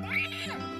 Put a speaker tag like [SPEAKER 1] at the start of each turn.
[SPEAKER 1] Wow!